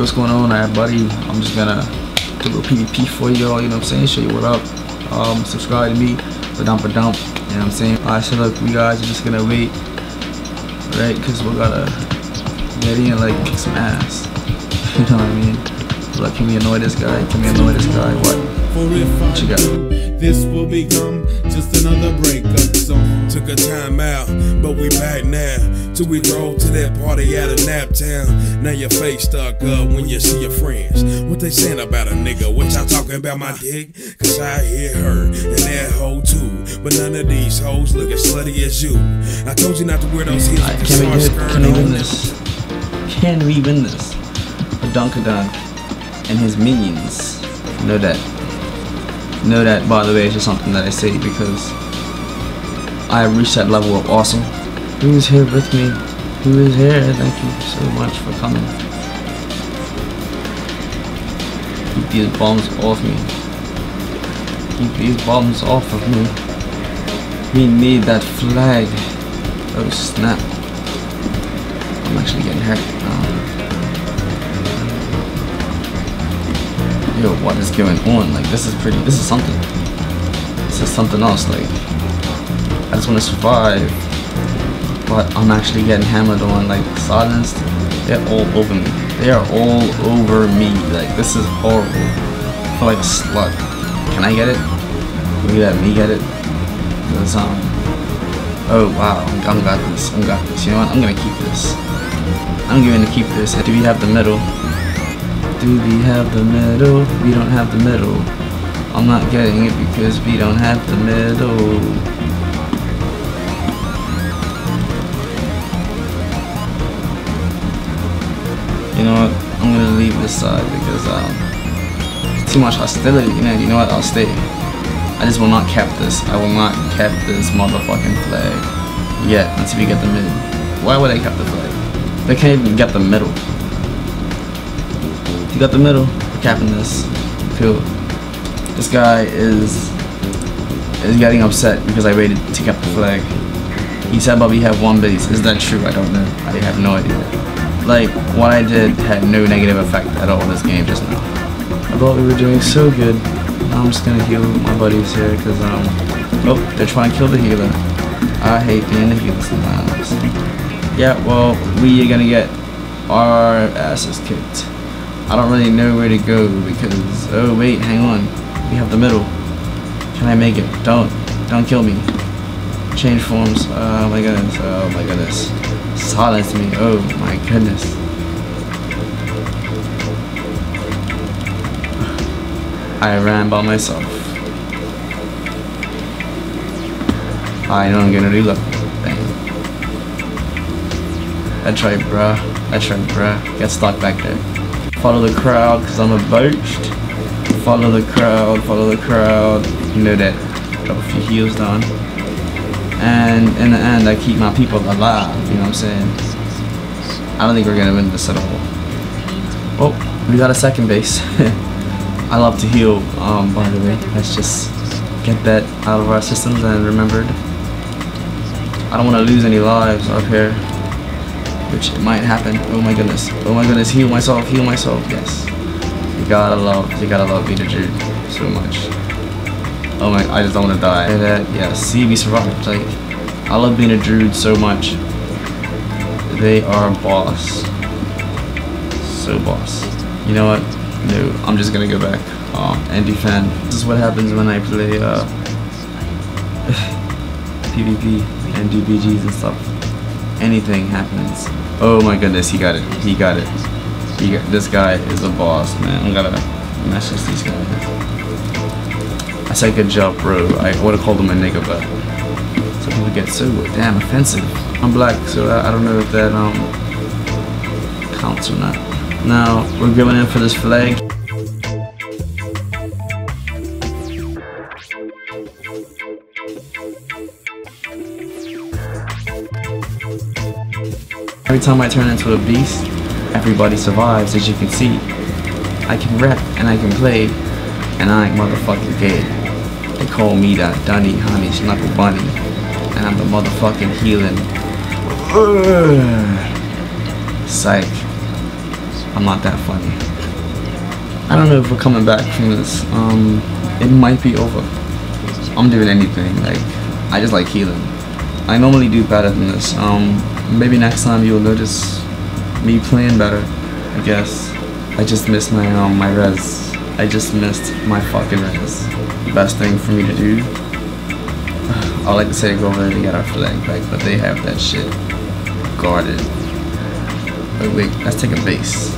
What's going on, everybody? I'm just gonna do a little PvP for y'all, you know what I'm saying? Show you what up. Um, subscribe to me, Badunkadunk, you know what I'm saying? Alright, so look, we guys are just gonna wait, right? Because we gotta get in like kick some ass. you know what I mean? Like, can we annoy this guy? Can we annoy this guy? What? For if mm, got? I this will become just another breakup song. Took a time out, but we back now. Till we drove to that party out of Nap Town. Now your face stuck up when you see your friends. What they saying about a nigga? What y'all talking about my dick? Cause I hear her and that hoe too. But none of these hoes look as slutty as you. I told you not to wear those heels the can we do Can we win this? Can we win this? Dunkadunk and his minions. Know that. Know that, by the way, it's just something that I say because I have reached that level of awesome. Who is here with me? Who is here? Thank you so much for coming. Keep these bombs off me. Keep these bombs off of me. We need that flag. Oh snap. I'm actually getting hurt. Um, yo, what is going on? Like, this is pretty. This is something. This is something else. Like, I just want to survive, but I'm actually getting hammered on. Like, silenced. They're all over me. They are all over me. Like, this is horrible. I feel like a slut. Can I get it? Will you let me get it? Cause um. Oh wow, I'm, got this. I'm got this. You know what? I'm gonna keep this. I'm going to keep this. Do we have the middle? Do we have the middle? We don't have the middle. I'm not getting it because we don't have the middle. You know what? I'm gonna leave this side because um, too much hostility. You know, you know what? I'll stay. I just will not cap this. I will not cap this motherfucking flag yet until we get the middle. Why would I cap the flag? They can't even get the middle. You got the middle. We're capping this. Cool. This guy is is getting upset because I waited to cap the flag. He said, "But we have one base." Is that true? I don't know. I have no idea. Like what I did had no negative effect at all in this game just now. I thought we were doing so good. I'm just gonna heal my buddies here because um oh they're trying to kill the healer. I hate being the healer sometimes. Yeah, well we are gonna get our asses kicked. I don't really know where to go because oh wait, hang on. We have the middle. Can I make it? Don't. Don't kill me. Change forms. Oh my goodness. Oh my goodness. Silence me. Oh my goodness. I ran by myself. I know I'm gonna do that. Bang. I tried, bruh. I tried, bruh. Get stuck back there. Follow the crowd, cause I'm a boached. Follow the crowd, follow the crowd. You know that. Drop a few heals down. And in the end, I keep my people alive. You know what I'm saying? I don't think we're gonna win this at all. Oh, we got a second base. I love to heal, um, by the way. Let's just get that out of our systems and remembered. I don't want to lose any lives up here, which might happen. Oh my goodness. Oh my goodness. Heal myself. Heal myself. Yes. You gotta love. You gotta love being a Druid so much. Oh my. I just don't want to die. That. Yeah. See, we survived. Like, I love being a Druid so much. They are boss. So boss. You know what? No, I'm just gonna go back um, and defend. This is what happens when I play uh, PvP and do BGs and stuff. Anything happens. Oh my goodness, he got it. He got it. He got, this guy is a boss, man. I'm gonna message these guys. I said good job, bro. I would have called him a nigga, but some people get so damn offensive. I'm black, so I, I don't know if that um counts or not. Now we're going in for this flag. Every time I turn into a beast, everybody survives, as you can see. I can rap and I can play, and I ain't motherfucking dead. They call me that Dunny Honey Snuggle Bunny, and I'm the motherfucking healing. Psych. I'm not that funny. I don't know if we're coming back from this. Um, it might be over. I'm doing anything. Like, I just like healing. I normally do better than this. Um, maybe next time you'll notice me playing better. I guess. I just missed my um my res. I just missed my fucking res. Best thing for me to do. I like to say go over there to get our flag back, but they have that shit guarded. But wait, let's take a base.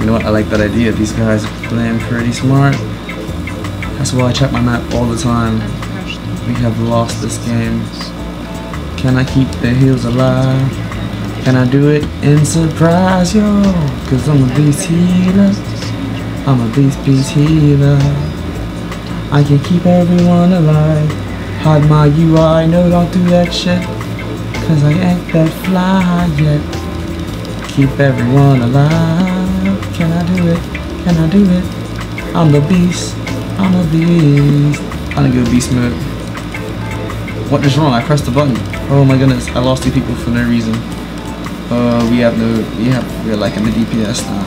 You know what? I like that idea. These guys are playing pretty smart. That's why I check my map all the time. We have lost this game. Can I keep the heels alive? Can I do it and surprise yo? Cause I'm a beast healer. I'm a beast beast healer. I can keep everyone alive. Hide my UI, no don't do that shit. Cause I ain't that fly yet. Keep everyone alive. Can I do it? Can I do it? I'm the beast. I'm a beast. I'm gonna go beast mode. What is wrong? I pressed the button. Oh my goodness, I lost two people for no reason. Uh, we have no, we have, we're like in the DPS now.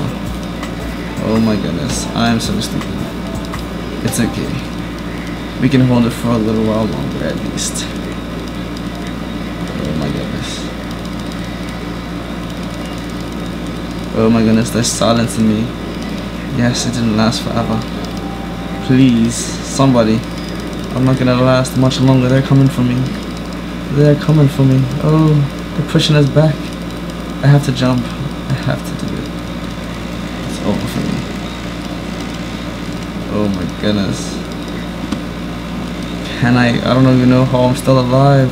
Oh my goodness, I am so stupid. It's okay. We can hold it for a little while longer at least. Oh my goodness. Oh my goodness, there's silence in me. Yes, it didn't last forever. Please, somebody. I'm not gonna last much longer. They're coming for me. They're coming for me. Oh, they're pushing us back. I have to jump. I have to do it. It's over for me. Oh my goodness. Can I? I don't even know how I'm still alive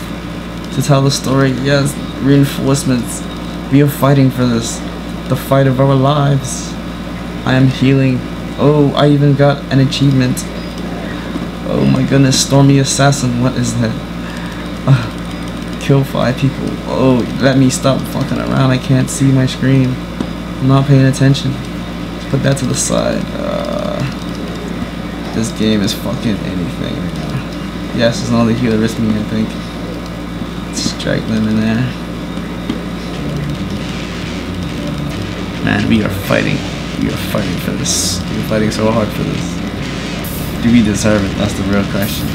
to tell the story. Yes, reinforcements. We are fighting for this. The fight of our lives. I am healing. Oh, I even got an achievement. Oh my goodness, Stormy Assassin, what is that? Uh, kill five people. Oh, let me stop fucking around. I can't see my screen. I'm not paying attention. Let's put that to the side. Uh, this game is fucking anything right now. Yes, it's only healer risk me, I think. Strike them in there. Man, we are fighting. We are fighting for this. We're fighting so hard for this. Do we deserve it? That's the real question.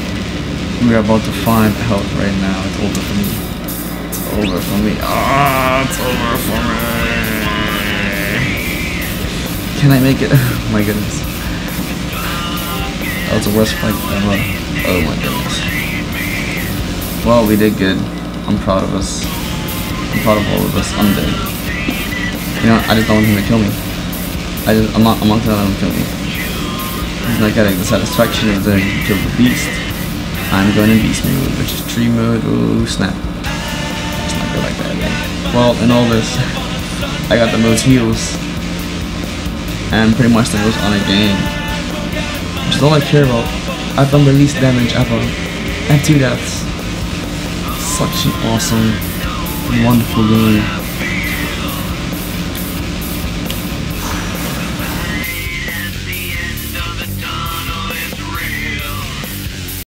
We are about to find out right now. It's over for me. It's over for me. Ah, it's over for me. Can I make it? Oh my goodness. That was the worst fight ever. Oh my goodness. Well, we did good. I'm proud of us. I'm proud of all of us. I'm dead. You know, I just don't want him to kill me. I just, I'm not, I'm not gonna let him kill me. He's not getting the satisfaction of doing kill the beast. I'm going in beast mode, which is tree mode. Oh snap! It's not good like that. Man. Well, in all this, I got the most heals, and pretty much the most on a game. Which is all I care about. I've done the least damage ever, and two deaths. Such an awesome, wonderful game.